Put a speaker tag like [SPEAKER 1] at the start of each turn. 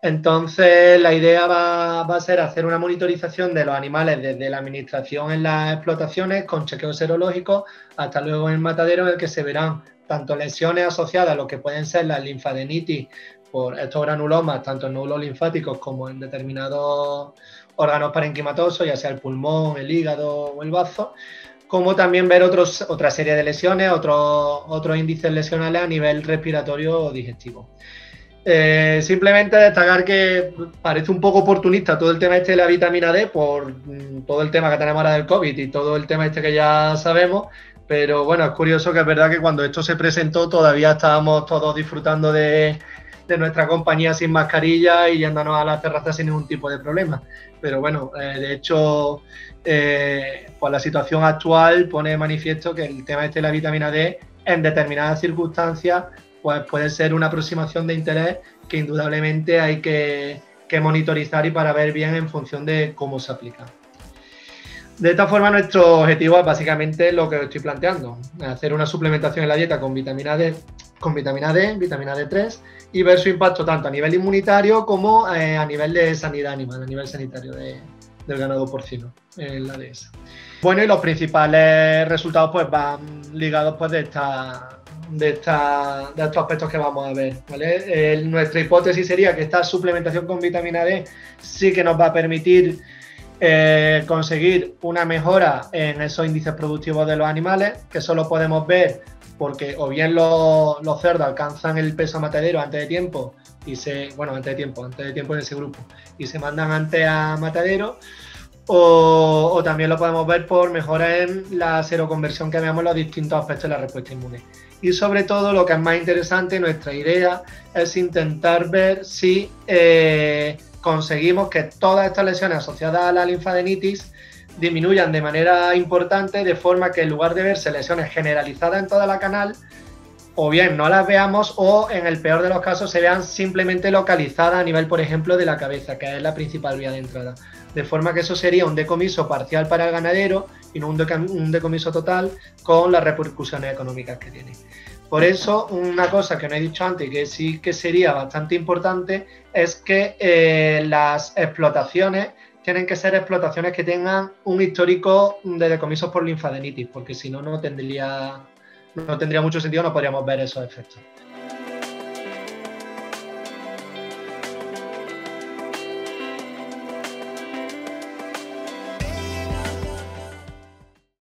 [SPEAKER 1] Entonces, la idea va, a ser hacer una monitorización de los animales desde la administración en las explotaciones con chequeos serológicos hasta luego en el matadero en el que se verán tanto lesiones asociadas a lo que pueden ser las linfadenitis por estos granulomas, tanto en nódulos linfáticos como en determinados órganos parenquimatosos, ya sea el pulmón, el hígado o el bazo, como también ver otros, otra serie de lesiones, otros, otros índices lesionales a nivel respiratorio o digestivo. Eh, simplemente destacar que parece un poco oportunista todo el tema este de la vitamina D por mm, todo el tema que tenemos ahora del COVID y todo el tema este que ya sabemos, pero bueno, es curioso que es verdad que cuando esto se presentó todavía estábamos todos disfrutando de, nuestra compañía sin mascarilla y yéndonos a la terraza sin ningún tipo de problema. Pero bueno, eh, de hecho, eh, pues la situación actual pone de manifiesto que el tema este de la vitamina D en determinadas circunstancias pues puede ser una aproximación de interés que indudablemente hay que, monitorizar y para ver bien en función de cómo se aplica. De esta forma, nuestro objetivo es básicamente lo que estoy planteando, hacer una suplementación en la dieta con vitamina D, con vitamina D, vitamina D3 y ver su impacto tanto a nivel inmunitario como eh, a nivel de sanidad animal, a nivel sanitario del ganado porcino en la dehesa. Bueno, y los principales resultados pues van ligados pues de esta de, esta, de estos aspectos que vamos a ver. nuestra hipótesis sería que esta suplementación con vitamina D sí que nos va a permitir eh, conseguir una mejora en esos índices productivos de los animales, que solo podemos ver porque o bien los, cerdos alcanzan el peso matadero antes de tiempo y se, bueno, antes de tiempo, antes de tiempo en ese grupo, y se mandan antes a matadero, o, también lo podemos ver por mejora en la seroconversión que veamos en los distintos aspectos de la respuesta inmune. Y sobre todo lo que es más interesante, nuestra idea es intentar ver si eh, conseguimos que todas estas lesiones asociadas a la linfadenitis disminuyan de manera importante, de forma que en lugar de verse lesiones generalizadas en toda la canal, o bien no las veamos o en el peor de los casos se vean simplemente localizadas a nivel, por ejemplo, de la cabeza, que es la principal vía de entrada. De forma que eso sería un decomiso parcial para el ganadero y no un, decomiso total con las repercusiones económicas que tiene. Por eso, una cosa que no he dicho antes y que sí que sería bastante importante es que eh, las explotaciones tienen que ser explotaciones que tengan un histórico de decomisos por linfadenitis, porque si no, no tendría, no tendría mucho sentido, no podríamos ver esos efectos.